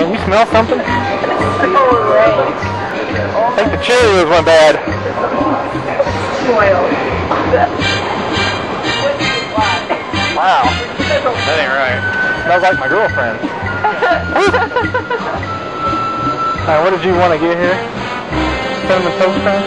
man. You smell something? I think the Cheerios went bad. Wow. That ain't right. Smells like my girlfriend. Alright, what did you want to get here? Cinnamon Toast Crunch?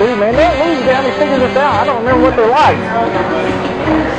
Dude, man, don't lose and figure this out. I don't remember what they're like.